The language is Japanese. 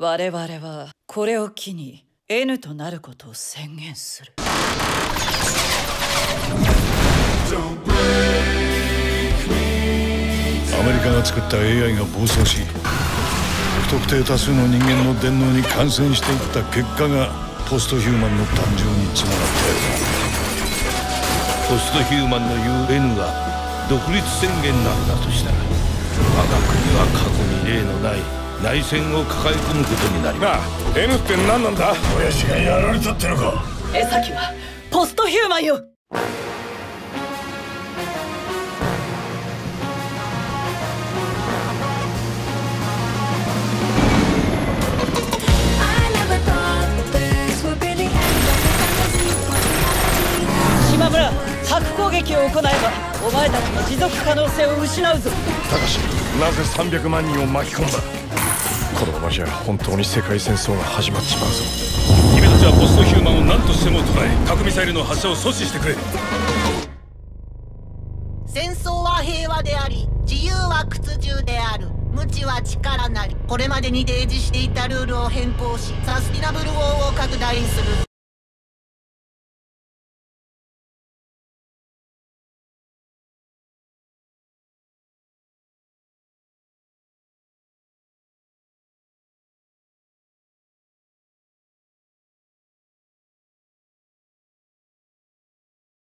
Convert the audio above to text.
我々はこれを機に N となることを宣言する。アメリカが作った AI が暴走し不特定多数の人間の電脳に感染していった結果がポストヒューマンの誕生につながったよポストヒューマンの言う N が独立宣言なんだとしたら我が国は過去に例のない内戦を抱え込むことになりなあ N って何なんだ？親父がやられたってのか。江崎はポストヒューマンよ。島村核攻撃を行えばお前たちの持続可能性を失うぞ。ただしなぜ300万人を巻き込んだ？このままじゃ本当に世界戦争が始まっちまうぞ。君たちはポストヒューマンを何としても捉え核ミサイルの発射を阻止してくれ。戦争は平和であり自由は屈辱である。無知は力なり。これまでに提示していたルールを変更しサスティナブル王を拡大する